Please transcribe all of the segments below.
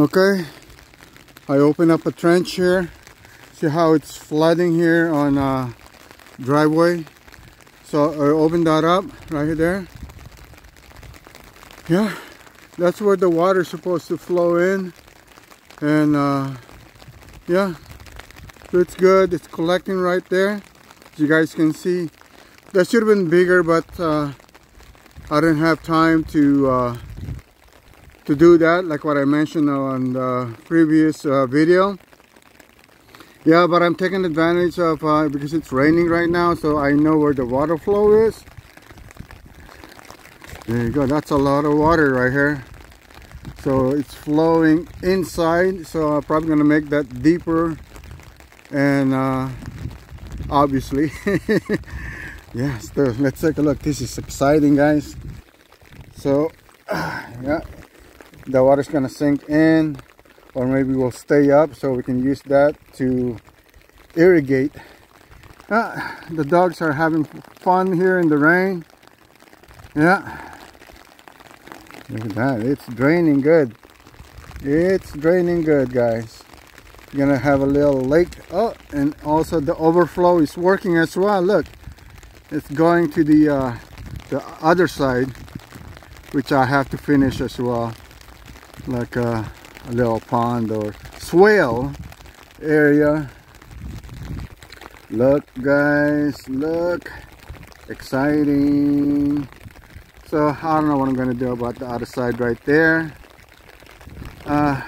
Okay, I open up a trench here. See how it's flooding here on uh, driveway. So I open that up right there. Yeah, that's where the water is supposed to flow in. And uh, yeah, it's good. It's collecting right there. As you guys can see. That should have been bigger, but uh, I didn't have time to uh, to do that like what I mentioned on the previous uh, video. Yeah but I'm taking advantage of uh, because it's raining right now so I know where the water flow is. There you go that's a lot of water right here. So it's flowing inside so I'm probably gonna make that deeper and uh, obviously. Yeah let's take a look. This is exciting guys. So yeah the water's gonna sink in or maybe we'll stay up so we can use that to irrigate. Uh, the dogs are having fun here in the rain. Yeah. Look at that it's draining good. It's draining good guys. You're gonna have a little lake. Oh and also the overflow is working as well. Look it's going to the uh, the other side which I have to finish as well like a, a little pond or swale area. Look guys look. Exciting. So I don't know what I'm gonna do about the other side right there. Uh,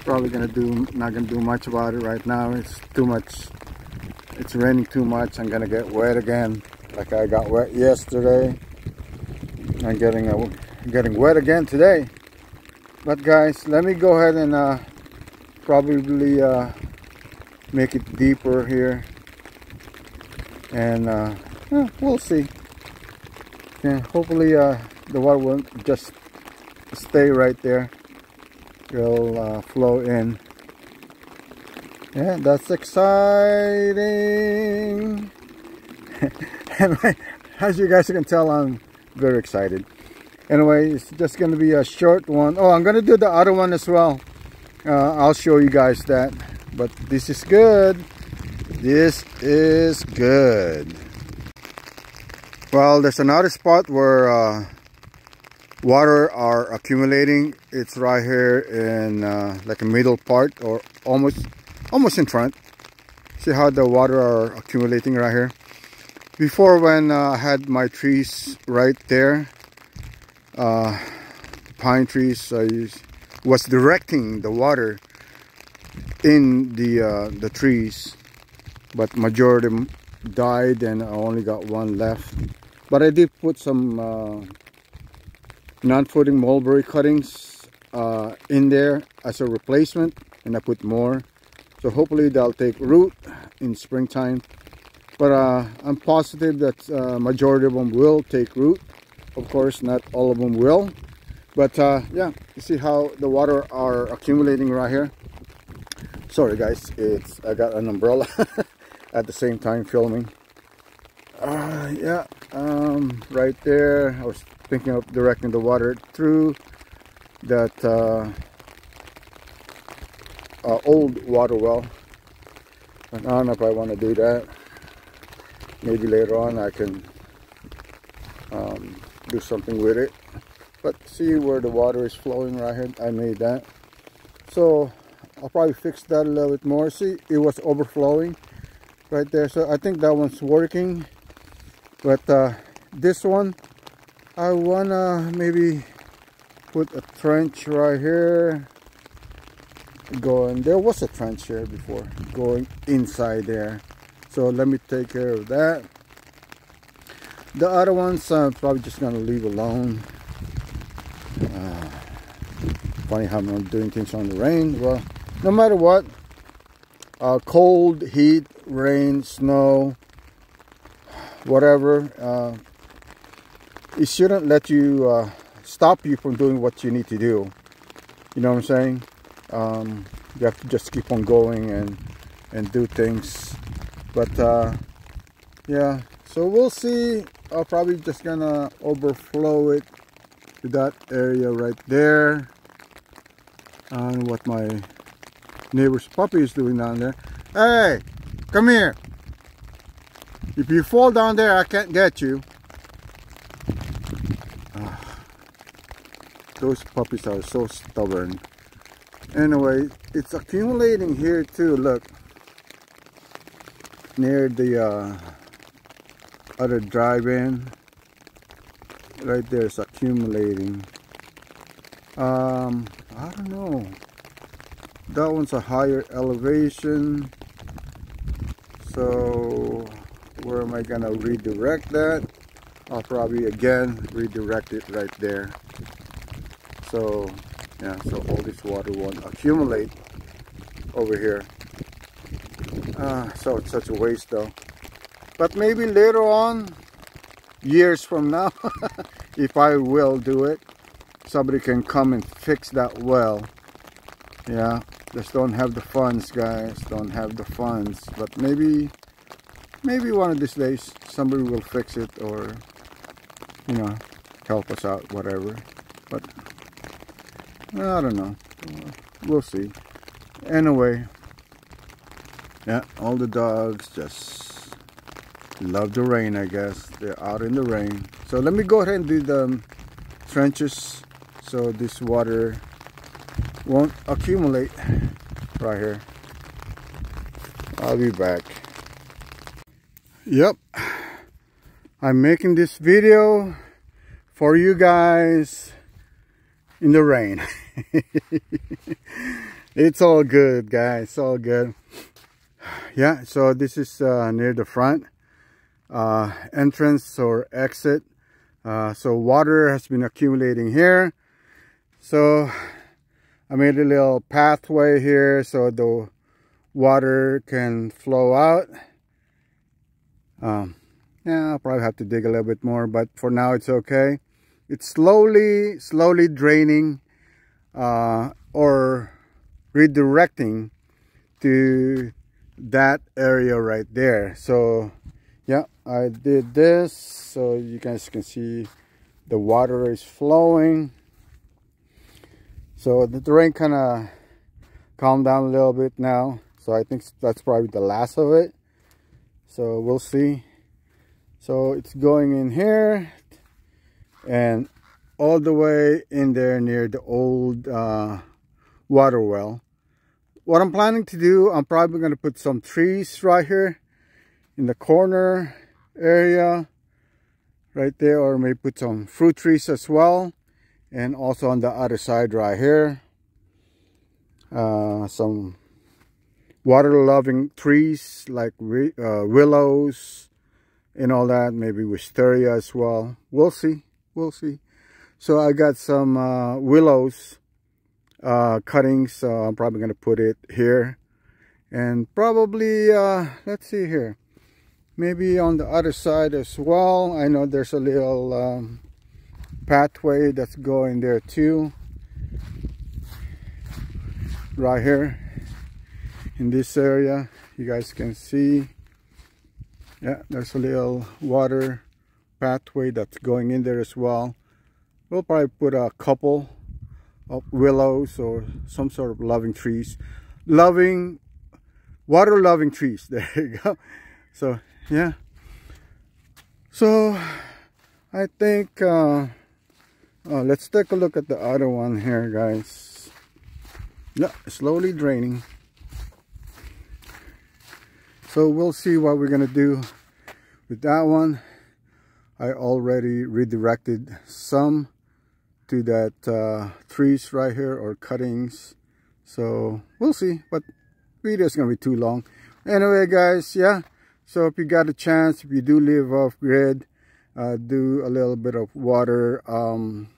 probably gonna do not gonna do much about it right now. It's too much it's raining too much. I'm gonna get wet again like I got wet yesterday. I'm getting getting wet again today but guys let me go ahead and uh, probably uh, make it deeper here. And uh, yeah, we'll see. And hopefully uh, the water won't just stay right there. It'll uh, flow in. Yeah that's exciting. And as you guys can tell I'm very excited anyway it's just going to be a short one. Oh, i'm going to do the other one as well. Uh, i'll show you guys that. But this is good. This is good. Well there's another spot where uh, water are accumulating. It's right here in uh, like a middle part or almost almost in front. See how the water are accumulating right here? Before when uh, I had my trees right there uh, pine trees was directing the water in the uh, the trees but majority died and I only got one left. But I did put some uh, non-fruiting mulberry cuttings uh, in there as a replacement and I put more. So hopefully they'll take root in springtime. But uh, I'm positive that uh, majority of them will take root of course not all of them will but uh, yeah you see how the water are accumulating right here. Sorry guys it's I got an umbrella at the same time filming. Uh, yeah um, right there I was thinking of directing the water through that uh, uh, old water well. I don't know if I want to do that. Maybe later on I can um, do something with it. But see where the water is flowing right here. I made that. So I'll probably fix that a little bit more. See it was overflowing right there. So I think that one's working. But uh, this one I wanna maybe put a trench right here. Going there was a trench here before going inside there. So let me take care of that the other ones I'm probably just gonna leave alone. Uh, funny how I'm doing things on the rain well no matter what. Uh, cold heat rain snow whatever uh, it shouldn't let you uh, stop you from doing what you need to do. You know what I'm saying? Um, you have to just keep on going and and do things. But uh, yeah so we'll see I'm probably just gonna overflow it to that area right there on what my neighbor's puppy is doing down there. Hey, come here. If you fall down there, I can't get you. Uh, those puppies are so stubborn. Anyway, it's accumulating here too, look. Near the uh, other drive-in. Right there is accumulating. Um, I don't know. That one's a higher elevation. So where am I gonna redirect that I'll probably again redirect it right there so yeah so all this water won't accumulate over here uh, so it's such a waste though but maybe later on years from now if I will do it somebody can come and fix that well. Yeah just don't have the funds guys don't have the funds. But maybe maybe one of these days somebody will fix it or you know help us out whatever. But I don't know. We'll see. Anyway yeah all the dogs just love the rain I guess they're out in the rain so let me go ahead and do the trenches so this water won't accumulate right here I'll be back Yep. I'm making this video for you guys in the rain. it's all good, guys. All good. Yeah, so this is uh, near the front uh, entrance or exit. Uh, so water has been accumulating here. So I made a little pathway here so the water can flow out. Um, yeah, I'll probably have to dig a little bit more, but for now it's okay. It's slowly, slowly draining uh, or redirecting to that area right there. So yeah, I did this so you guys can see the water is flowing. So the rain kind of calmed down a little bit now. So I think that's probably the last of it so we'll see so it's going in here and all the way in there near the old uh, water well what I'm planning to do I'm probably going to put some trees right here in the corner area right there or maybe put some fruit trees as well. And also on the other side right here uh, some water loving trees like uh, willows and all that maybe wisteria as well. We'll see we'll see. So i got some uh, willows uh, cuttings so i'm probably going to put it here. And probably uh, let's see here maybe on the other side as well i know there's a little um, pathway that's going there too. Right here in this area you guys can see. Yeah there's a little water pathway that's going in there as well. We'll probably put a couple of willows or some sort of loving trees. Loving water loving trees there you go. So yeah. So I think uh, uh, let's take a look at the other one here guys. Yeah slowly draining. So we'll see what we're gonna do with that one. I already redirected some to that uh, trees right here or cuttings. So we'll see but video is gonna be too long. Anyway guys yeah so if you got a chance if you do live off grid uh, do a little bit of water um,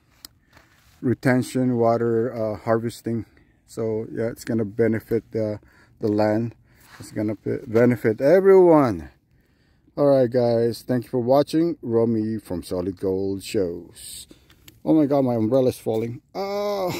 retention water uh, harvesting so yeah it's gonna benefit the the land it's gonna benefit everyone. Alright guys, thank you for watching. Romy from Solid Gold Shows. Oh my god, my umbrella is falling. Oh.